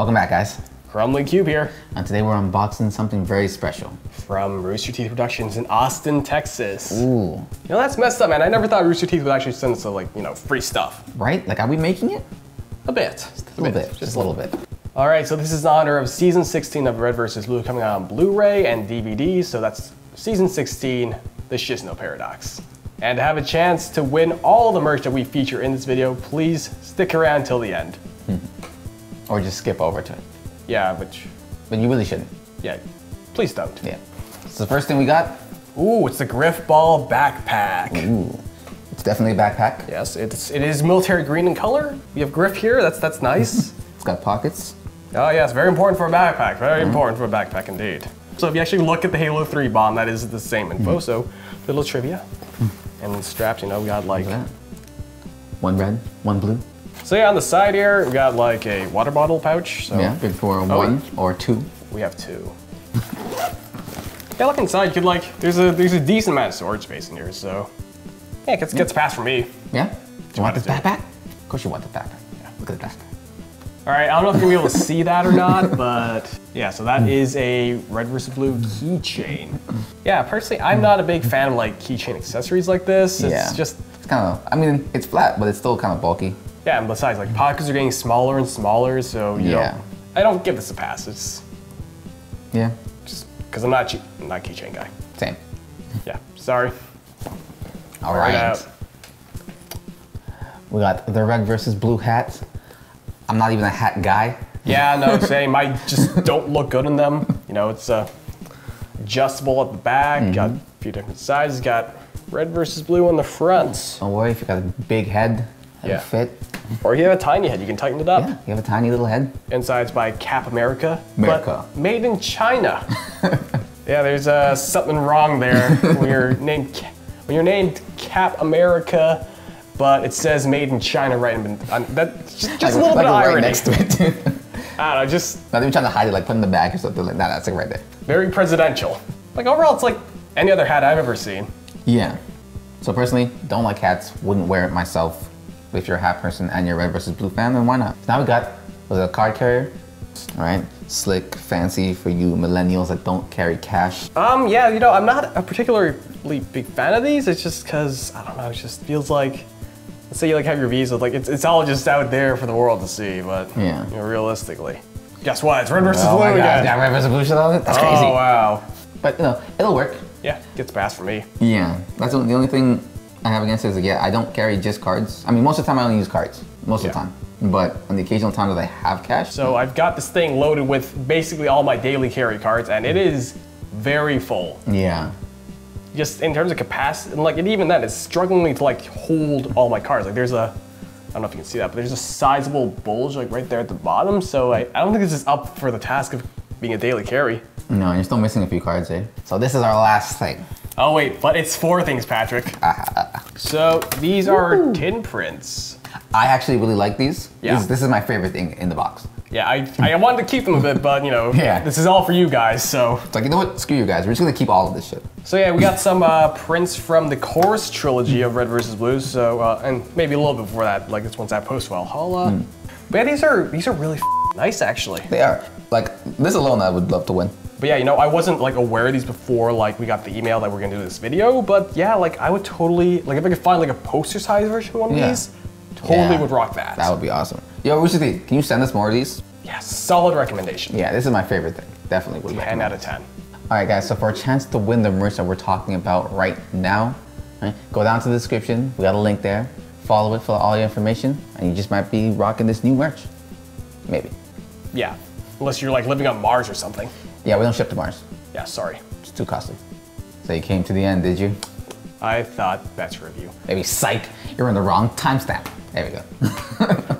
Welcome back, guys. Crumbling Cube here And today we're unboxing something very special. from Rooster Teeth Productions in Austin, Texas. Ooh, You know, that's messed up, man. I never thought Rooster Teeth would actually send us, like, you know, free stuff. right? Like, are we making it? A bit. A little bit, just a little bit. All right, so this is in honor of season 16 of Red vs. Blue coming out on Blu-ray and DVD. So that's season 16, The Shisno Paradox. And to have a chance to win all the merch that we feature in this video, please stick around till the end. Hmm. Or just skip over to it. Yeah, which, But you really shouldn't. yeah, please don't. Yeah. So the first thing we got, Ooh, it's the Grifball backpack. ooh, it's definitely a backpack. Yes, it's it is military green in color. We have Grif here. That's that's nice. It's got pockets. oh yes, very important for a backpack. Very important for a backpack indeed. So if you actually look at the Halo 3 bomb, that is the same info. Mm-hmm. So little trivia. And strapped, you know, we got like. That. One red, one blue. So yeah, on the side here, we got like a water bottle pouch. So Yeah, good for Oh, one or two. we have two. yeah, look inside. You could like, there's a there's a decent amount of storage space in here. So yeah, it gets gets past for me. Yeah? Do you want this backpack? Of course you want the backpack. Yeah. Look at the backpack. All right, I don't know if you're gonna be able to see that or not, but yeah, so that hmm. is a red versus blue keychain. Yeah, personally, I'm not a big fan of like keychain accessories like this. It's Yeah. just, It's kind of, I mean, it's flat, but it's still kind of bulky. Yeah, and besides, like pockets are getting smaller and smaller, so you Yeah. know, I don't give this a pass. It's Yeah, just because I'm not I'm not a keychain guy. same. Yeah, sorry. All Right out. We got the red versus blue hats. I'm not even a hat guy. Yeah, no, same. I just don't look good in them. You know, it's uh, adjustable at the back. Got a few different sizes. Got red versus blue on the front. Don't worry if you got a big head that'll Yeah. fit. Or if you have a tiny head, you can tighten it up. Yeah, you have a tiny little head. Inside's by Cap America. America. But made in China. yeah, there's uh, something wrong there when you're named when you're named Cap America, but it says made in China right in on, that just, just a little like bit of right irony. next to it. too. I don't know, just not even trying to hide it, like put it in the bag or something like that. That's like right there. very presidential. Like overall, it's like any other hat I've ever seen. Yeah. So personally, don't like hats. Wouldn't wear it myself. If you're a hat person and you're red versus blue fan, then why not? So now we got was it a card carrier. All right, slick, fancy for you millennials that don't carry cash. Um, yeah, you know, I'm not a particularly big fan of these. It's just because I don't know. It just feels like, let's say you like have your Visa, like it's, it's all just out there for the world to see. But Yeah. you know, realistically, guess what? It's red versus Oh blue again. got red versus blue shit on it. That's crazy. Oh wow. But you know, it'll work. Yeah, gets past for me. Yeah, that's the only thing I have against it is like, yeah, I don't carry just cards. I mean, most of the time I only use cards. Most of the time. But on the occasional time that I have cash, So I've got this thing loaded with basically all my daily carry cards, and it is very full. yeah, Just in terms of capacity, and like, and even then, it's struggling to like hold all my cards. Like, there's a, I don't know if you can see that, but there's a sizable bulge like right there at the bottom. So I, I don't think this is up for the task of being a daily carry. no, you're still missing a few cards, eh? So this is our last thing. Oh wait, but it's four things, Patrick. Ah, ah, ah. So these are tin prints. I actually really like these. Yeah. This, this is my favorite thing in the box. Yeah, I, I wanted to keep them a bit, but you know, Yeah. this is all for you guys. So It's like, you know what? Screw you guys. We're just gonna keep all of this shit. So yeah, we got some uh, prints from the Chorus trilogy of Red vs. Blue. So uh, and maybe a little bit before that, like this one's at post Valhalla. But yeah, these are these are really nice actually. They are. Like, this alone I would love to win. But yeah, you know, I wasn't like aware of these before like we got the email that we're gonna do this video. But yeah, like I would totally like if I could find like a poster size version of one of Yeah. these, totally Yeah. would rock that. That would be awesome. Yo, Teeth, can you send us more of these? yeah, solid recommendation. Yeah, this is my favorite thing. Definitely would Ten recommend. out of ten. All right, guys. So for a chance to win the merch that we're talking about right now, right, go down to the description. We got a link there. Follow it for all your information, and you just might be rocking this new merch. Maybe. Yeah, unless you're like living on Mars or something. Yeah, we don't ship to Mars. Yeah, sorry. It's too costly. So you came to the end, did you? I thought better of you. Maybe psych. You're in the wrong timestamp. There we go.